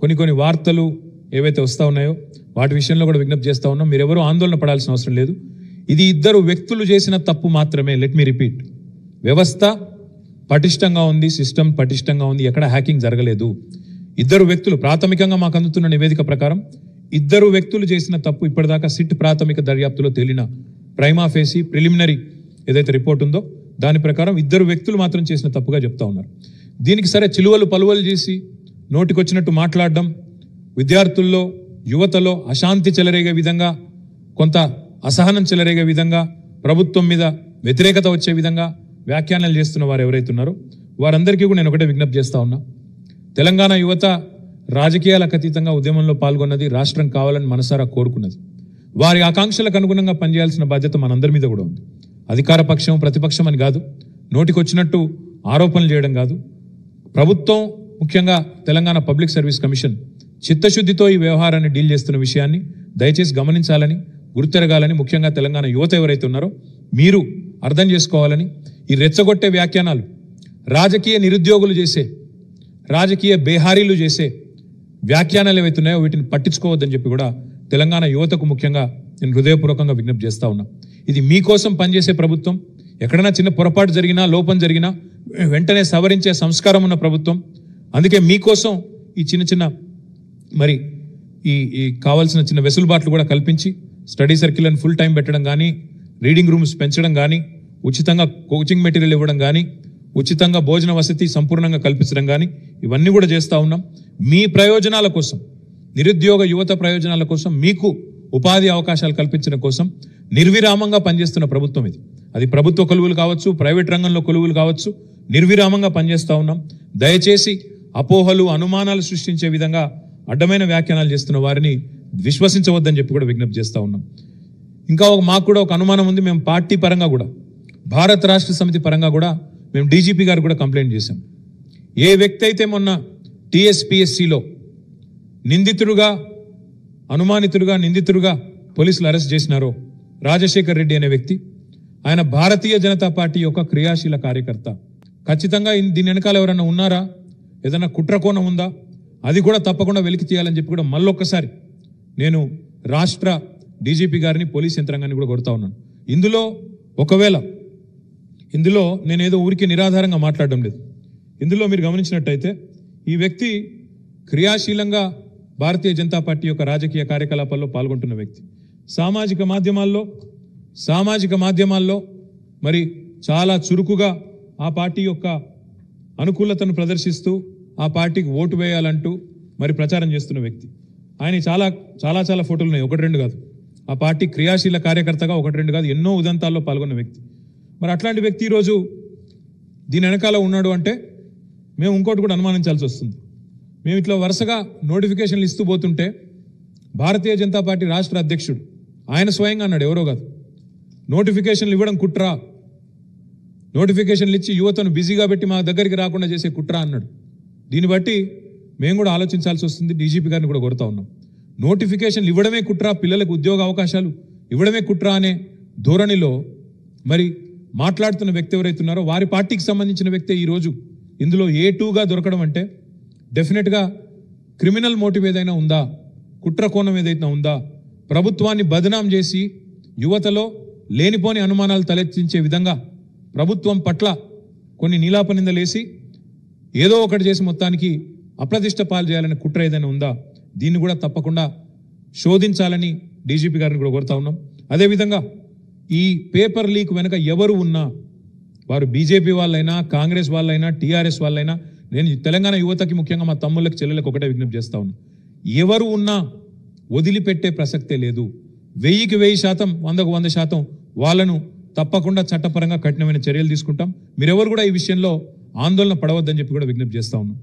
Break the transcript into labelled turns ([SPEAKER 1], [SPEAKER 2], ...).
[SPEAKER 1] కొన్ని కొన్ని వార్తలు ఏవైతే వస్తూ ఉన్నాయో వాటి విషయంలో కూడా విజ్ఞప్తి చేస్తా ఉన్నాం. మీరెవరూ ఆందోళన పడాల్సిన అవసరం లేదు. ఇది ఇద్దరు వ్యక్తులు చేసిన తప్పు మాత్రమే. లెట్ మీ రిపీట్ వ్యవస్థ పటిష్టంగా ఉంది సిస్టమ్ పటిష్టంగా ఉంది ఎక్కడ హ్యాకింగ్ జరగలేదు. ఇద్దరు వ్యక్తులు ప్రాథమికంగా మాకు అందుతున్న నివేదిక ప్రకారం ఇద్దరు వ్యక్తులు చేసిన తప్పు ఇప్పటిదాకా సిట్ ప్రాథమిక దర్యాప్తులో తేలిన ప్రైమా ఫేసి ప్రిలిమినరీ ఏదైతే రిపోర్ట్ ఉందో దాని ప్రకారం ఇద్దరు వ్యక్తులు మాత్రం చేసిన తప్పుగా చెప్తా ఉన్నారు. దీనికి సరే చిలువలు పలువలు చేసి నోటికొచ్చినట్టు మాట్లాడడం విద్యార్థుల్లో యువతలో అశాంతి చెలరేగే విధంగా కొంత అసహనం చెలరేగే విధంగా ప్రభుత్వం మీద వ్యతిరేకత వచ్చే విధంగా వ్యాఖ్యానాలు చేస్తున్న వారు ఎవరైతే ఉన్నారో వారందరికీ కూడా నేను ఒకటే విజ్ఞప్తి చేస్తా ఉన్నా. తెలంగాణ యువత రాజకీయాలకు అతీతంగా ఉద్యమంలో పాల్గొన్నది రాష్ట్రం కావాలని మనసారా కోరుకున్నది. వారి ఆకాంక్షలకు అనుగుణంగా పనిచేయాల్సిన బాధ్యత మనందరి మీద కూడా ఉంది. అధికార పక్షం ప్రతిపక్షం అని కాదు. నోటికొచ్చినట్టు ఆరోపణలు చేయడం కాదు. ప్రభుత్వం ముఖ్యంగా తెలంగాణ పబ్లిక్ సర్వీస్ కమిషన్ చిత్తశుద్ధితో ఈ వ్యవహారాన్ని డీల్ చేస్తున్న విషయాన్ని దయచేసి గమనించాలని గుర్తెరగాలని ముఖ్యంగా తెలంగాణ యువత ఎవరైతే ఉన్నారో మీరు అర్థం చేసుకోవాలని ఈ రెచ్చగొట్టే వ్యాఖ్యానాలు రాజకీయ నిరుద్యోగులు చేసే రాజకీయ బేహారీలు చేసే వ్యాఖ్యానాలు ఏవైతున్నాయో వీటిని పట్టించుకోవద్దని చెప్పి కూడా తెలంగాణ యువతకు ముఖ్యంగా నేను హృదయపూర్వకంగా విజ్ఞప్తి చేస్తా ఉన్నా. ఇది మీకోసం పనిచేసే ప్రభుత్వం. ఎక్కడైనా చిన్న పొరపాటు జరిగినా లోపం జరిగినా వెంటనే సవరించే సంస్కారం ఉన్న ప్రభుత్వం. అందుకే మీకోసం ఈ చిన్న చిన్న మరి ఈ ఈ కావాల్సిన చిన్న వెసులుబాట్లు కూడా కల్పించి స్టడీ సర్కిల్ ఫుల్ టైం పెట్టడం కానీ రీడింగ్ రూమ్స్ పెంచడం కానీ ఉచితంగా కోచింగ్ మెటీరియల్ ఇవ్వడం కానీ ఉచితంగా భోజన వసతి సంపూర్ణంగా కల్పించడం కానీ ఇవన్నీ కూడా చేస్తూ ఉన్నాం. మీ ప్రయోజనాల కోసం నిరుద్యోగ యువత ప్రయోజనాల కోసం మీకు ఉపాధి అవకాశాలు కల్పించడం కోసం నిర్విరామంగా పనిచేస్తున్న ప్రభుత్వం ఇది. అది ప్రభుత్వ కొలువులు కావచ్చు ప్రైవేట్ రంగంలో కొలువులు కావచ్చు నిర్విరామంగా పనిచేస్తూ ఉన్నాం. దయచేసి అపోహలు అనుమానాలు సృష్టించే విధంగా అడ్డమైన వ్యాఖ్యానాలు చేస్తున్న వారిని విశ్వసించవద్దని చెప్పి కూడా విజ్ఞప్తి చేస్తూ ఉన్నాం. ఇంకా ఒక మాకు కూడా ఒక అనుమానం ఉంది. మేము పార్టీ పరంగా కూడా భారత రాష్ట్ర సమితి పరంగా కూడా మేము డీజీపీ గారు కూడా కంప్లైంట్ చేశాం. ఏ వ్యక్తి అయితే మొన్న టీఎస్పిఎస్సిలో నిందితుడుగా అనుమానితుడుగా నిందితుడుగా పోలీసులు అరెస్ట్ చేసినారో రాజశేఖర్ రెడ్డి అనే వ్యక్తి ఆయన భారతీయ జనతా పార్టీ యొక్క క్రియాశీల కార్యకర్త. ఖచ్చితంగా దీని వెనకాల ఎవరైనా ఉన్నారా? ఏదైనా కుట్రకోణం ఉందా? అది కూడా తప్పకుండా వెలికి తీయాలని చెప్పి కూడా మళ్ళొక్కసారి నేను రాష్ట్ర డీజీపీ గారిని పోలీస్ యంత్రాంగాన్ని కూడా కొడతా ఉన్నాను. ఇందులో ఒకవేళ ఇందులో నేనేదో ఊరికి నిరాధారంగా మాట్లాడడం లేదు. ఇందులో మీరు గమనించినట్టయితే ఈ వ్యక్తి క్రియాశీలంగా భారతీయ జనతా పార్టీ యొక్క రాజకీయ కార్యకలాపాల్లో పాల్గొంటున్న వ్యక్తి. సామాజిక మాధ్యమాల్లో సామాజిక మాధ్యమాల్లో మరి చాలా చురుకుగా ఆ పార్టీ యొక్క అనుకూలతను ప్రదర్శిస్తూ ఆ పార్టీకి ఓటు వేయాలంటూ మరి ప్రచారం చేస్తున్న వ్యక్తి. ఆయన చాలా చాలా చాలా ఫోటోలు ఉన్నాయి. ఒకటి రెండు కాదు. ఆ పార్టీ క్రియాశీల కార్యకర్తగా ఒకటి రెండు కాదు. ఎన్నో ఉదంతాల్లో పాల్గొన్న వ్యక్తి. మరి అట్లాంటి వ్యక్తి ఈరోజు దీని వెనకాల ఉన్నాడు అంటే మేము ఇంకోటి కూడా అనుమానించాల్సి వస్తుంది. మేము ఇట్లా వరుసగా నోటిఫికేషన్లు ఇస్తూ పోతుంటే భారతీయ జనతా పార్టీ రాష్ట్ర అధ్యక్షుడు ఆయన స్వయంగా అన్నాడు ఎవరో కాదు. నోటిఫికేషన్లు ఇవ్వడం కుట్రా. నోటిఫికేషన్లు ఇచ్చి యువతను బిజీగా పెట్టి మా దగ్గరికి రాకుండా చేసే కుట్రా అన్నాడు. దీన్ని బట్టి మేము కూడా ఆలోచించాల్సి వస్తుంది డీజీపీ గారిని కూడా కొడతా ఉన్నాం. నోటిఫికేషన్లు ఇవ్వడమే కుట్ర పిల్లలకు ఉద్యోగ అవకాశాలు ఇవ్వడమే కుట్ర అనే ధోరణిలో మరి మాట్లాడుతున్న వ్యక్తి ఎవరైతే ఉన్నారో వారి పార్టీకి సంబంధించిన వ్యక్తే ఈరోజు ఇందులో ఏ టూగా దొరకడం అంటే డెఫినెట్గా క్రిమినల్ మోటివ్ ఏదైనా ఉందా కుట్ర కోణం ఏదైనా ఉందా ప్రభుత్వాన్ని బదనాం చేసి యువతలో లేనిపోని అనుమానాలు తలెత్తించే విధంగా ప్రభుత్వం పట్ల కొన్ని నీలాపనిందలేసి ఏదో ఒకటి చేసి మొత్తానికి అప్రతిష్ట పాలు చేయాలని కుట్ర ఏదైనా ఉందా? దీన్ని కూడా తప్పకుండా శోధించాలని డీజీపీ గారిని కూడా కోరుతా ఉన్నాం. అదేవిధంగా ఈ పేపర్ లీక్ వెనుక ఎవరు ఉన్నా వారు బీజేపీ వాళ్ళైనా కాంగ్రెస్ వాళ్ళైనా టీఆర్ఎస్ వాళ్ళైనా నేను తెలంగాణ యువతకి ముఖ్యంగా మా తమ్ముళ్ళకి చెల్లెలకు ఒకటే విజ్ఞప్తి చేస్తా ఉన్నా ఎవరు ఉన్నా వదిలిపెట్టే ప్రసక్తే లేదు. వెయ్యికి వెయ్యి శాతం వందకు వంద శాతం వాళ్ళను తప్పకుండా చట్టపరంగా కఠినమైన చర్యలు తీసుకుంటాం. మీరెవరు కూడా ఈ విషయంలో ఆందోళన పడవద్దని చెప్పి కూడా విజ్ఞప్తి చేస్తా ఉన్నాం.